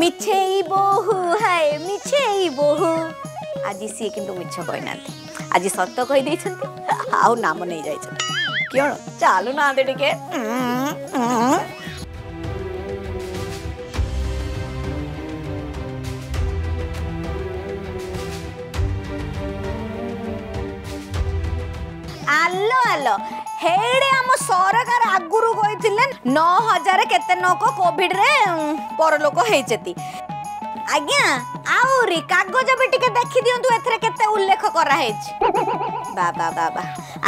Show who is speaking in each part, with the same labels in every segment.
Speaker 1: মিছেই বহু হায় মিছেই বহু আজি সিয়ে কিন্তু মিছ কই না আজি সত্য কই দেইছন্তি আও নাম নেই যাইছেন কিয়ন চালু না আদে টিকে আলো আলো হেড়ে আম সরকার আগুরু কইছিল ନଅ ହଜାର କେତେ ଲୋକ କୋଭିଡରେ ପରଲୋକ ହେଇଛନ୍ତି ଆଜ୍ଞା ଆହୁରି କାଗଜ ବି ଟିକେ ଦେଖିଦିଅନ୍ତୁ ଏଥିରେ କେତେ ଉଲ୍ଲେଖ କରାହେଇଛି ବାବା ବାବା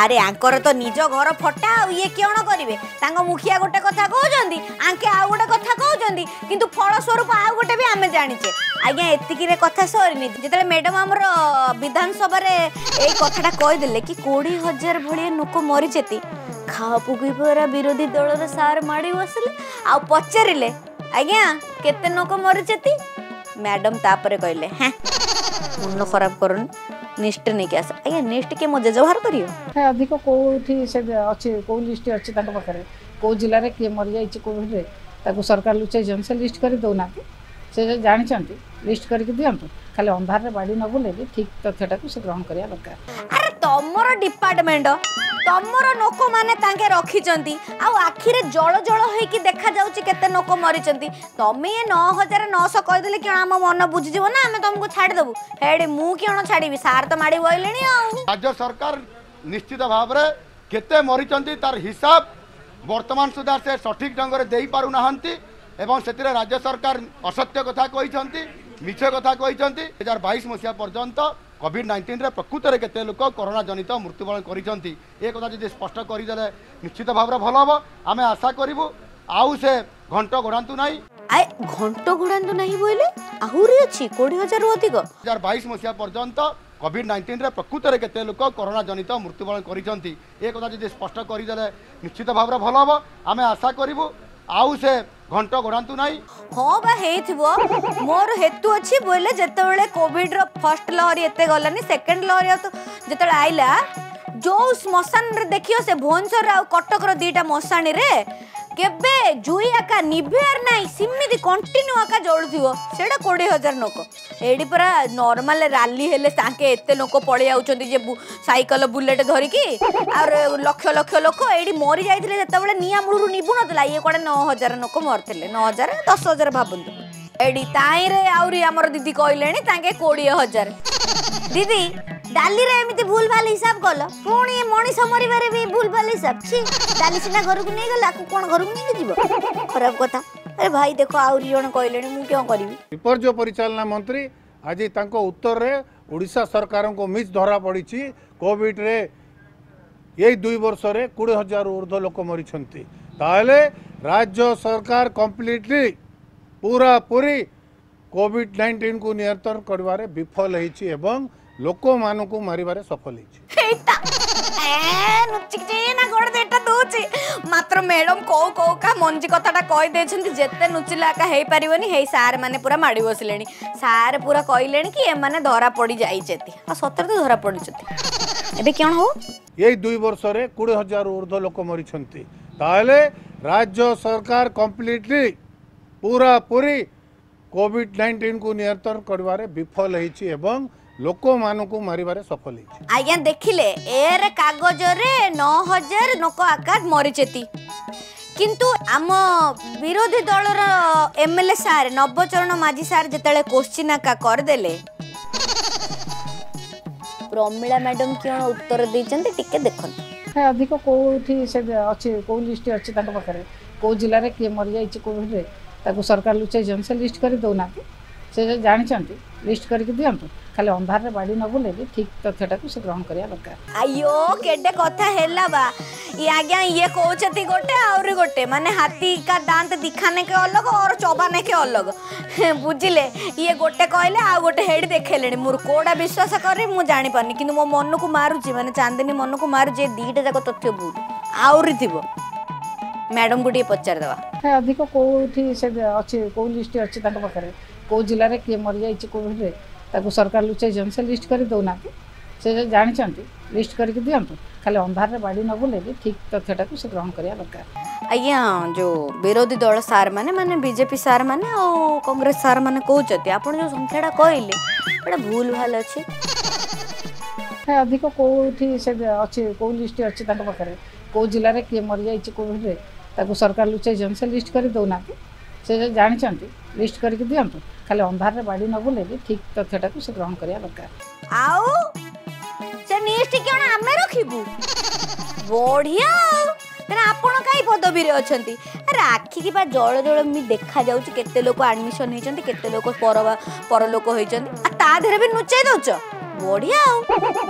Speaker 1: ଆରେ ଆଙ୍କର ତ ନିଜ ଘର ଫଟା ଆଉ ଇଏ କିଅଣ କରିବେ ତାଙ୍କ ମୁଖିଆ ଗୋଟେ କଥା କହୁଛନ୍ତି ଆଙ୍କେ ଆଉ ଗୋଟେ କଥା କହୁଛନ୍ତି କିନ୍ତୁ ଫଳସ୍ୱରୂପ ଆଉ ଗୋଟେ ବି ଆମେ ଜାଣିଛେ ଆଜ୍ଞା ଏତିକିରେ କଥା ସରିନି ଯେତେବେଳେ ମ୍ୟାଡ଼ାମ୍ ଆମର ବିଧାନସଭାରେ ଏଇ କଥାଟା କହିଦେଲେ କି କୋଡ଼ିଏ ହଜାର ଭଳିଆ ଲୋକ ମରିଛନ୍ତି खाओ पुकी पूरा विरोधी दल सार मड़ी पचारे आज्ञा के लोक मरीचती मैडम तापर कहले हाँ खराब कर निष्ट नहीं आस आज निष्ट किए मो जेज बाहर कर
Speaker 2: अधिक कौटी अच्छे कौ से लिस्ट कर दौना से जानते लिस्ट करके दिंतु खाली अंधार बाड़ी न बुले ठीक तथ्यटा को ग्रहण करवा दरकार
Speaker 1: ତମର ଡିପାର୍ଟମେଣ୍ଟ ତମର ଲୋକମାନେ ତାଙ୍କେ ରଖିଛନ୍ତି ଆଉ ଆଖିରେ ଜଳ ଜଳ ହେଇକି ଦେଖାଯାଉଛି କେତେ ଲୋକ ମରିଛନ୍ତି ତମେ ଏ ନଅ ହଜାର ନଅଶହ କହିଦେଲେ କିଣ ଆମ ମନ ବୁଝିଯିବ ନା ଆମେ ତମକୁ ଛାଡ଼ିଦେବୁ ହେଡି ମୁଁ କିଣ ଛାଡ଼ିବି ସାର୍ ତ ମାଡ଼ି ବଇଲେଣି ଆଉ
Speaker 3: ରାଜ୍ୟ ସରକାର ନିଶ୍ଚିତ ଭାବରେ କେତେ ମରିଛନ୍ତି ତାର ହିସାବ ବର୍ତ୍ତମାନ ସୁଦ୍ଧା ସେ ସଠିକ୍ ଢଙ୍ଗରେ ଦେଇପାରୁନାହାନ୍ତି ଏବଂ ସେଥିରେ ରାଜ୍ୟ ସରକାର ଅସତ୍ୟ କଥା କହିଛନ୍ତି ମିଛ କଥା କହିଛନ୍ତି ଦୁଇ ହଜାର ବାଇଶ ମସିହା ପର୍ଯ୍ୟନ୍ତ କୋଭିଡ୍ ନାଇଣ୍ଟିନ୍ରେ ପ୍ରକୃତରେ କେତେ ଲୋକ କରୋନା ଜନିତ ମୃତ୍ୟୁବରଣ କରିଛନ୍ତି ଏ କଥା ଯଦି ସ୍ପଷ୍ଟ କରିଦେଲେ ନିଶ୍ଚିତ ଭାବରେ ଭଲ ହେବ ଆମେ ଆଶା କରିବୁ ଆଉ ସେ ଘଣ୍ଟ ଘୋଡ଼ାନ୍ତୁ ନାହିଁ
Speaker 1: ଆଏ ଘଣ୍ଟ ଘୋଡ଼ାନ୍ତୁ ନାହିଁ ବୋଇଲେ ଆହୁରି ଅଛି କୋଡ଼ିଏ ହଜାରରୁ ଅଧିକ ଦୁଇ
Speaker 3: ହଜାର ବାଇଶ ମସିହା ପର୍ଯ୍ୟନ୍ତ କୋଭିଡ୍ ନାଇଣ୍ଟିନ୍ରେ ପ୍ରକୃତରେ କେତେ ଲୋକ କରୋନା ଜନିତ ମୃତ୍ୟୁବରଣ କରିଛନ୍ତି ଏ କଥା ଯଦି ସ୍ପଷ୍ଟ କରିଦେଲେ ନିଶ୍ଚିତ ଭାବରେ ଭଲ ହେବ ଆମେ ଆଶା କରିବୁ आउ से घंटो घोडांतु नाही
Speaker 1: हो हाँ बा मोर हेतु अछि बोले जते बेले कोविड रो फर्स्ट गलानी सेकंड लहर तो जते जो स्मशान देखियो से भोनसर रा कटक रो दीटा কেবে জুই আকা নিভিয়ার নাই সিমিতি কন্টিনিউ আকা জলুথিব সেটা কোড়িয়ে হাজার লোক এটি পুরা নর্মাল রালি হলে তাকে এতে লোক পড়ে যাচ্ছেন যে সাইকেল বুলেট ধরিকি আর লক্ষ লক্ষ লোক এটি মরি যাই যেতবে নিয়া মূলু নিভু নথিলা ইয়ে কুয়াড়ে ন হাজার লোক মরিলে ন হাজার দশ হাজার ভাবন্তু এটি তাইরে আহরি আমার দিদি কহিলেনি তাকে কোড়িয়ে হাজার দিদি ডালিরে এমিতি ভুল ভাল হিসাব কল পুনি মনিষ মরিবারে বি ভুল ভাল হিসাব ছি ডালি সিনা ঘরকু নিয়ে গেল আকু কোন ঘরকু নিয়ে যিব খারাপ কথা আরে ভাই দেখো আউরি জন কইলেনি মু কেন করিবি
Speaker 4: বিপর্যয় পরিচালনা মন্ত্রী আজি তাঙ্ক উত্তরে ওড়িশা সরকারঙ্কু মিস ধরা পড়িছি কোভিডরে এই দুই বর্ষরে কোড়ি হাজার ঊর্ধ্ব লোক মরিছন্তি তাহলে রাজ্য সরকার কমপ্লিটলি পুরাপুরি কোভিড নাইন্টিনকু নিয়ন্ত্রণ করবার বিফল হয়েছি এবং ଲୋକମାନଙ୍କୁ ମାରିବାରେ ସଫଳ ହେଇଛି
Speaker 1: মাত্র ম্যাডাম কৌ কৌ কা মঞ্জি কথাটা কই দেছেন যেতে নুচিলা একা হেই পারিবনি হেই স্যার মানে পুরা মাড়ি বসিলেনি স্যার পুরা কইলেনি কি এমানে ধরা পড়ি যাইছেতি আর সতরে তো ধরা পড়িছতি এবে কেন হো
Speaker 4: এই দুই বর্ষরে 20000 ঊর্ধ্ব লোক মরিছন্তি তাহলে রাজ্য সরকার কমপ্লিটলি পুরা পুরি কোভিড 19 কো নিয়ন্ত্রণ করবারে বিফল হইছি এবং ଲୋକମାନଙ୍କୁ ମାରିବାରେ ସଫଳ ହେଇଛି
Speaker 1: ଆଜ୍ଞା ଦେଖିଲେ ଏର କାଗଜରେ ନଅ ହଜାର ଲୋକ ଆକାର ମରିଛନ୍ତି କିନ୍ତୁ ଆମ ବିରୋଧୀ ଦଳର ଏ ସାର୍ ନବଚରଣ ମାଝୀ ସାର୍ ଯେତେବେଳେ କୋଶ୍ଚିନ୍ ଆକା କରିଦେଲେ ପ୍ରମିଳା ମ୍ୟାଡମ୍ କ'ଣ ଉତ୍ତର ଦେଇଛନ୍ତି ଟିକେ ଦେଖନ୍ତୁ
Speaker 2: ଅଧିକ କେଉଁଠି ସେ ଅଛି କେଉଁ ଲିଷ୍ଟ ଅଛି ତାଙ୍କ ପାଖରେ କେଉଁ ଜିଲ୍ଲାରେ କିଏ ମରିଯାଇଛି କୋଭିଡ଼ରେ ତାକୁ ସରକାର ଲୁଚାଇଛନ୍ତି ସେ ଲିଷ୍ଟ କରି ଦେଉନାହାନ୍ତି से जानते लिस्ट करके दिंतु खाली अंधार बाड़ी न बुले ठीक तथ्यटा से ग्रहण करवा दरकार
Speaker 1: आयो के कथा है ये आज्ञा ये कहते गोटे आउरी गोटे माने हाथी का दांत दिखाने के अलग और चबाने के अलग बुझिले ये गोटे कहले आ गोटे हेड देखेले मोर कोड़ा विश्वास करे मु जानि पन्नी किंतु मो मन को मारुची माने चांदनी मन को मारु जे दीटा जको तथ्य बुझ आउरी दिबो मैडम गुडी पचार देवा
Speaker 2: अधिक कोठी से अछि को लिस्ट अछि तक पकरे कौ जिले में किए मरी जाइए में सरकार लुचाई जन से लिस्ट कर दौना से जानते लिस्ट करके दिंतु खाली अंधार बाड़ी न बुले ठीक तथ्य टाक से ग्रहण करवा दर
Speaker 1: आज्ञा जो विरोधी दल सार मैंने मानते बीजेपी सार मैंने कंग्रेस सार मैंने कहते आप संख्या कहले भूल भाल अच्छे
Speaker 2: अधिक कौटी अच्छी कौ लिस्ट अच्छे पाखे कौ जिले में किए मरी जाइए कॉविड्रे सरकार लुचाई जन से लिस्ट कर दौना ସେ ଜାଣିଛନ୍ତି ଲିଷ୍ଟ କରିକି ଦିଅନ୍ତୁ ଖାଲି ଅନ୍ଧାରରେ ବାଡ଼ି ନ ବି ଠିକ୍ ତଥ୍ୟଟାକୁ ସେ ଗ୍ରହଣ କରିବା ଦରକାର
Speaker 1: ଆଉ ସେ ଲିଷ୍ଟ କ'ଣ ଆମେ ରଖିବୁ ବଢିଆ ତେଣୁ ଆପଣ କାହିଁ ପଦବୀରେ ଅଛନ୍ତି ଆରେ ଆଖିକି ବା ଜଳ ଜଳ ମି ଦେଖାଯାଉଛି କେତେ ଲୋକ ଆଡ଼ମିସନ୍ ହେଇଛନ୍ତି କେତେ ଲୋକ ପର ପରଲୋକ ହେଇଛନ୍ତି ଆଉ ତା ଦେହରେ ବି ନୁଚାଇ ଦେଉଛ ବଢ଼ିଆ ଆଉ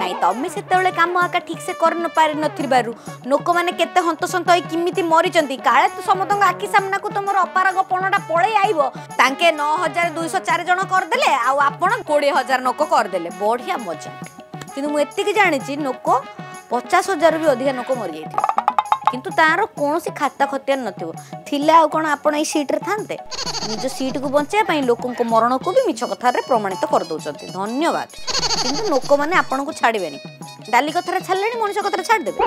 Speaker 1: ନାଇଁ ତମେ ସେତେବେଳେ କାମ ଆକା ଠିକ୍ସେ କରିନପାରିନଥିବାରୁ ଲୋକମାନେ କେତେ ହନ୍ତସନ୍ତ ହୋଇ କେମିତି ମରିଛନ୍ତି କାଳେ ତ ସମସ୍ତଙ୍କ ଆଖି ସାମ୍ନାକୁ ତମର ଅପାରଗ ପଣଟା ପଳେଇ ଆଇବ ତାଙ୍କେ ନଅ ହଜାର ଦୁଇଶହ ଚାରି ଜଣ କରିଦେଲେ ଆଉ ଆପଣ କୋଡ଼ିଏ ହଜାର ଲୋକ କରିଦେଲେ ବଢ଼ିଆ ମଜା କିନ୍ତୁ ମୁଁ ଏତିକି ଜାଣିଛି ଲୋକ ପଚାଶ ହଜାରରୁ ବି ଅଧିକା ଲୋକ ମରିଯାଇଥିଲେ କିନ୍ତୁ ତାର କୌଣସି ଖାତା ଖତିଆର ନଥିବ ଥିଲେ ଆଉ କ'ଣ ଆପଣ ଏଇ ସିଟ୍ରେ ଥାନ୍ତେ ନିଜ ସିଟ୍କୁ ବଞ୍ଚାଇବା ପାଇଁ ଲୋକଙ୍କ ମରଣକୁ ବି ମିଛ କଥାରେ ପ୍ରମାଣିତ କରିଦେଉଛନ୍ତି ଧନ୍ୟବାଦ କିନ୍ତୁ ଲୋକମାନେ ଆପଣଙ୍କୁ ଛାଡ଼ିବେନି ଡାଲି କଥାରେ ଛାଡ଼ିଲେଣି ମଣିଷ କଥାରେ ଛାଡ଼ିଦେବେ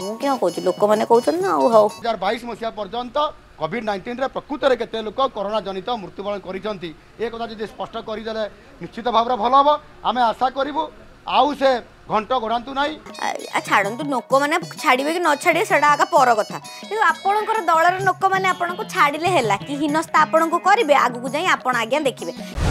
Speaker 1: ମୁଁ କ'ଣ କହୁଛି ଲୋକମାନେ କହୁଛନ୍ତି ନା ଆଉ ହଉ ଦୁଇ
Speaker 3: ହଜାର ବାଇଶ ମସିହା ପର୍ଯ୍ୟନ୍ତ କୋଭିଡ୍ ନାଇଣ୍ଟିନ୍ରେ ପ୍ରକୃତରେ କେତେ ଲୋକ କରୋନା ଜନିତ ମୃତ୍ୟୁବରଣ କରିଛନ୍ତି ଏ କଥା ଯଦି ସ୍ପଷ୍ଟ କରିଦେଲେ ନିଶ୍ଚିତ ଭାବରେ ଭଲ ହେବ ଆମେ ଆଶା କରିବୁ ଆଉ ସେ ঘণ্ট ঘোড়ান্তু নাই
Speaker 1: ଛାଡ଼ନ୍ତୁ ଲୋକମାନେ ଛାଡ଼ିବେ କି ନ ଛାଡ଼ିବେ ସେଇଟା ଆଗ ପର କଥା କିନ୍ତୁ ଆପଣଙ୍କର ଦଳର ଲୋକମାନେ ଆପଣଙ୍କୁ ଛାଡ଼ିଲେ ହେଲା କି ହୀନସ୍ଥା ଆପଣଙ୍କୁ କରିବେ ଆଗକୁ ଯାଇ ଆପଣ ଆଜ୍ଞା ଦେଖିବେ